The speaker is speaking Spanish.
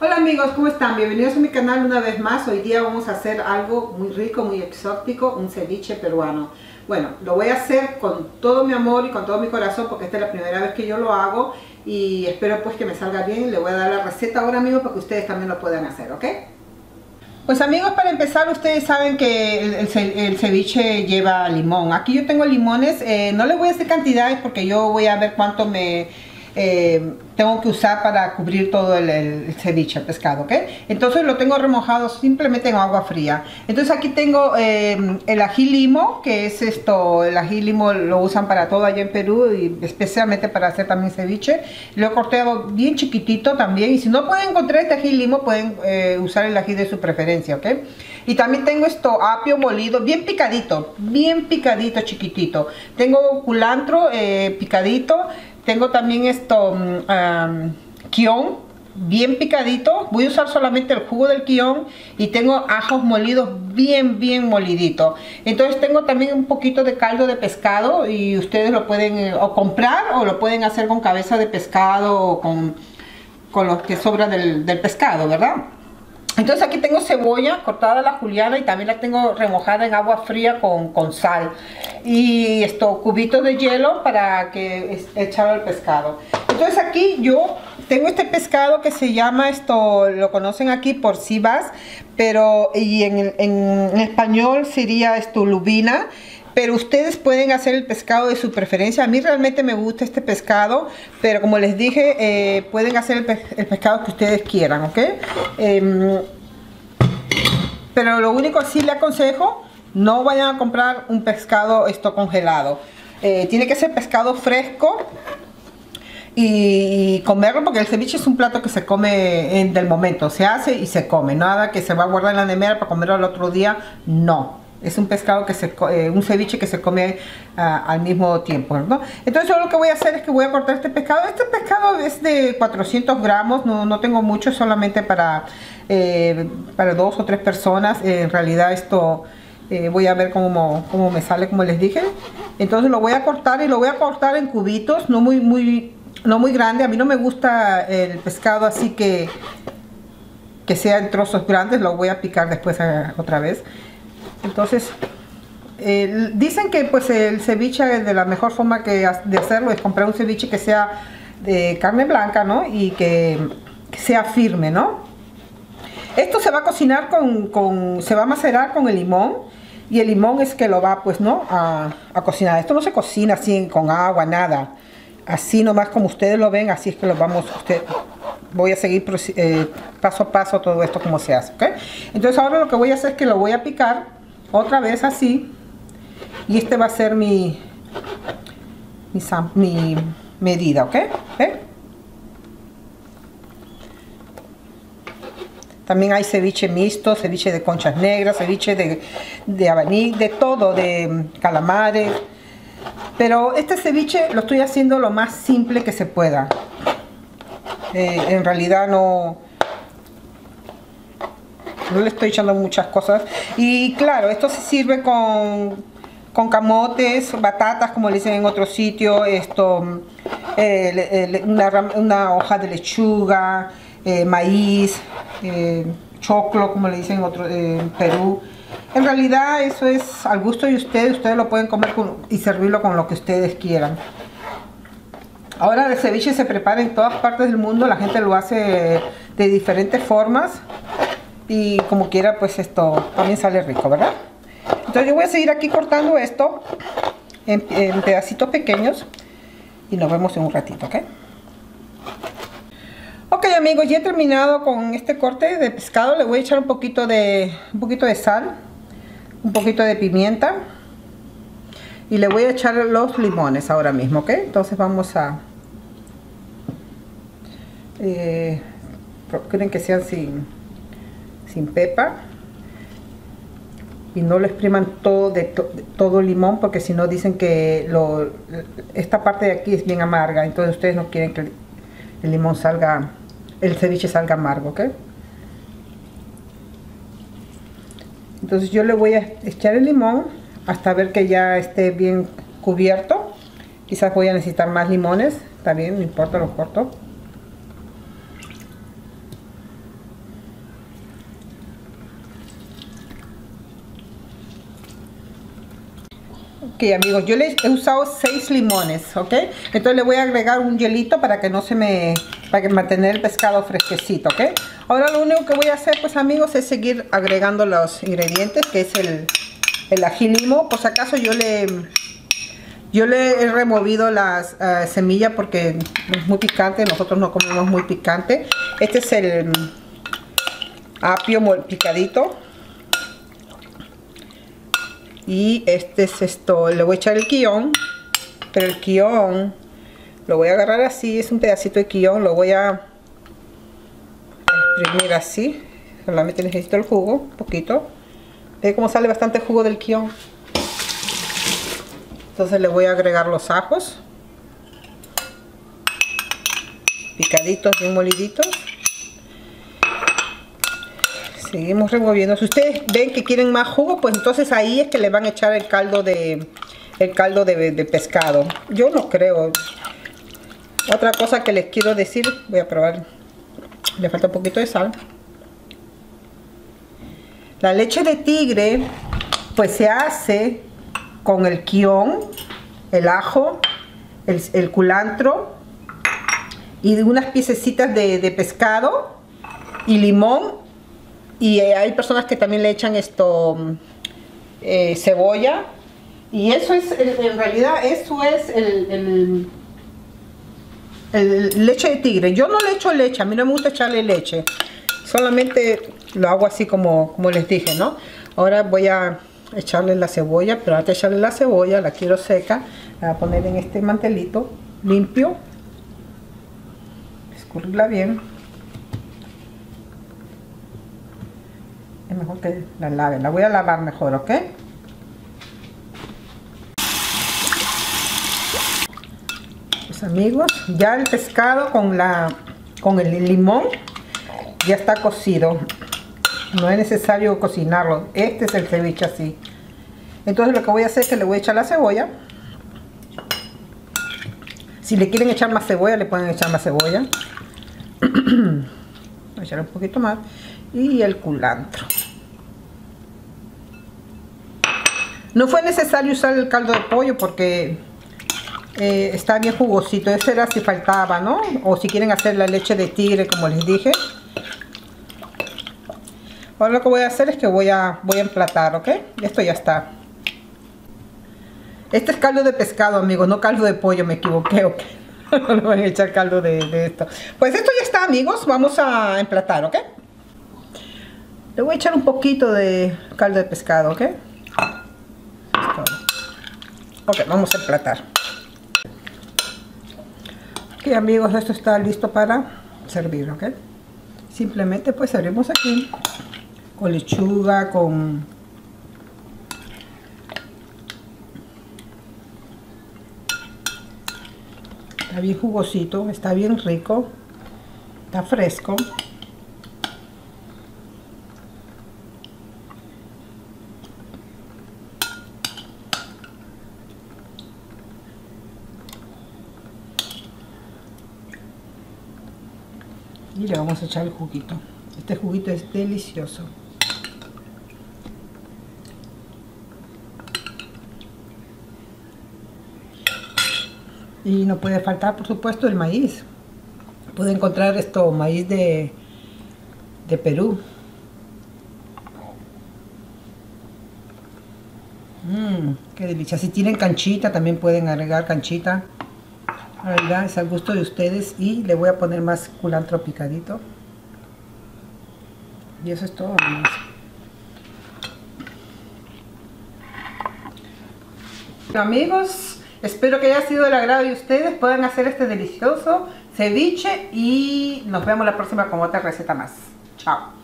Hola amigos, ¿cómo están? Bienvenidos a mi canal una vez más. Hoy día vamos a hacer algo muy rico, muy exótico, un ceviche peruano. Bueno, lo voy a hacer con todo mi amor y con todo mi corazón porque esta es la primera vez que yo lo hago y espero pues que me salga bien. Le voy a dar la receta ahora mismo para que ustedes también lo puedan hacer, ¿ok? Pues amigos, para empezar, ustedes saben que el, ceviche lleva limón. Aquí yo tengo limones, eh, no les voy a hacer cantidades porque yo voy a ver cuánto me eh, tengo que usar para cubrir todo el, ceviche, el pescado, ¿ok? Entonces lo tengo remojado simplemente en agua fría. Entonces aquí tengo eh, el ají limo, que es esto, el ají limo lo usan para todo allá en Perú y especialmente para hacer también ceviche. Lo he cortado bien chiquitito también y si no pueden encontrar este ají limo pueden eh, usar el ají de su preferencia, ¿ok? Y también tengo esto apio molido, bien picadito, bien picadito, chiquitito. Tengo culantro picadito, tengo también esto, um, bien picadito. Voy a usar solamente el jugo del quión y tengo ajos molidos bien, bien moliditos. Entonces tengo también un poquito de caldo de pescado y ustedes lo pueden eh, o comprar o lo pueden hacer con cabeza de pescado o con, con lo que sobra del pescado, ¿verdad? Entonces aquí tengo cebolla cortada la juliana y también la tengo remojada en agua fría con, sal. Y esto, cubitos de hielo para que echar al pescado. Entonces aquí yo tengo este pescado que se llama esto, lo conocen aquí por cibas, pero y en, en español sería esto lubina pero ustedes pueden hacer el pescado de su preferencia. A mí realmente me gusta este pescado, pero como les dije, eh, pueden hacer el, pescado que ustedes quieran, ¿ok? Em, pero lo único sí le aconsejo, no vayan a comprar un pescado esto congelado. Eh, tiene que ser pescado fresco y comerlo porque el ceviche es un plato que se come en, del momento, se hace y se come, nada que se va a guardar en la nevera para comerlo al otro día, no. Es un pescado que se, eh, un ceviche que se come ah, al mismo tiempo, ¿no? Entonces yo lo que voy a hacer es que voy a cortar este pescado. Este pescado es de 400 gramos, no, tengo mucho, solamente para, eh, para dos o tres personas. en realidad esto... Eh, voy a ver cómo, cómo, me sale como les dije entonces lo voy a cortar y lo voy a cortar en cubitos no muy muy no muy grande a mí no me gusta el pescado así que que sea en trozos grandes lo voy a picar después otra vez entonces, dicen que pues el ceviche de la mejor forma que de hacerlo es comprar un ceviche que sea de carne blanca, ¿no? Y que, sea firme, ¿no? Esto se va a cocinar con, se va a macerar con el limón y el limón es que lo va pues, ¿no? A, cocinar. Esto no se cocina así con agua, nada. Así nomás como ustedes lo ven, así es que lo vamos, usted, voy a seguir eh, paso a paso todo esto como se hace, ¿ok? Entonces ahora lo que voy a hacer es que lo voy a picar otra vez así y este va a ser mi mi, medida ok también hay ceviche mixto ceviche de conchas negras ceviche de, de de todo de calamares. Pero este ceviche lo estoy haciendo lo más simple que se pueda. Eh, en realidad no no le estoy echando muchas cosas. Y claro, esto se sirve con, con camotes, batatas, como le dicen en otro sitio, esto, eh, una, hoja de lechuga, eh, maíz, eh, choclo, como le dicen en, otro, en Perú. En realidad eso es al gusto de ustedes, ustedes lo pueden comer y servirlo con lo que ustedes quieran. Ahora el ceviche se prepara en todas partes del mundo, la gente lo hace de diferentes formas y como quiera pues esto también sale rico, ¿verdad? Entonces yo voy a seguir aquí cortando esto en, pedacitos pequeños y nos vemos en un ratito, ¿ok? Ok amigos, ya he terminado con este corte de pescado, le voy a echar un poquito de, un poquito de sal, un poquito de pimienta y le voy a echar los limones ahora mismo, ¿ok? Entonces vamos a... Eh, ¿Creen que sean sin sin pepa y no lo expriman todo de, todo el limón porque si no dicen que esta parte de aquí es bien amarga entonces ustedes no quieren que el, limón salga el ceviche salga amargo ¿ok? entonces yo le voy a echar el limón hasta ver que ya esté bien cubierto quizás voy a necesitar más limones bien, no importa, lo corto Ok amigos, yo le he usado 6 limones, ¿ok? Entonces le voy a agregar un hielito para que no se me... para que mantener el pescado fresquecito, ¿ok? Ahora lo único que voy a hacer pues amigos es seguir agregando los ingredientes que es el, el ají limo. Por si acaso yo le... Yo le he removido las uh, semillas porque es muy picante, nosotros no comemos muy picante. Este es el apio picadito y este es esto le voy a echar el guion pero el guion lo voy a agarrar así es un pedacito de guion lo voy a exprimir así. Solamente necesito el jugo un poquito. Ve cómo sale bastante jugo del guion. Entonces le voy a agregar los ajos. Picaditos bien moliditos seguimos removiendo. Si ustedes ven que quieren más jugo pues entonces ahí es que le van a echar el caldo de el caldo de, pescado. Yo no creo. Otra cosa que les quiero decir voy a probar. Le falta un poquito de sal. La leche de tigre pues se hace con el quión el ajo el, culantro y unas piececitas de pescado y limón y eh, hay personas que también le echan esto eh, cebolla. Y eso es en realidad eso es el, leche de tigre. Yo no le echo leche a mí no me gusta echarle leche. Solamente lo hago así como, como les dije no ahora voy a echarle la cebolla pero antes de echarle la cebolla la quiero seca la voy a poner en este mantelito limpio. Escurrirla bien mejor que la lave. La voy a lavar mejor, ¿ok? Pues amigos, ya el pescado con la con el limón ya está cocido. No es necesario cocinarlo. Este es el ceviche así. Entonces lo que voy a hacer es que le voy a echar la cebolla. Si le quieren echar más cebolla, le pueden echar más cebolla. voy a echar un poquito más. Y el culantro. No fue necesario usar el caldo de pollo porque eh, está bien jugosito. Ese era si faltaba, ¿no? O si quieren hacer la leche de tigre, como les dije. Ahora lo que voy a hacer es que voy a, voy a emplatar, ¿ok? Esto ya está. Este es caldo de pescado, amigos, no caldo de pollo, me equivoqué, ¿ok? no van a echar caldo de, de esto. Pues esto ya está, amigos. Vamos a emplatar, ¿ok? Le voy a echar un poquito de caldo de pescado, ¿ok? Ok, vamos a emplatar. Ok amigos, esto está listo para servir, ok. Simplemente pues servimos aquí con lechuga, con Está bien jugosito, está bien rico, está fresco. Y le vamos a echar el juguito. Este juguito es delicioso. Y no puede faltar por supuesto el maíz. Puede encontrar esto maíz de, de Perú. Mmm, qué delicia. Si tienen canchita también pueden agregar canchita verdad es al gusto de ustedes y le voy a poner más culantro picadito. Y eso es todo amigos. amigos espero que haya sido del agrado de ustedes. Puedan hacer este delicioso ceviche y nos vemos la próxima con otra receta más. Chao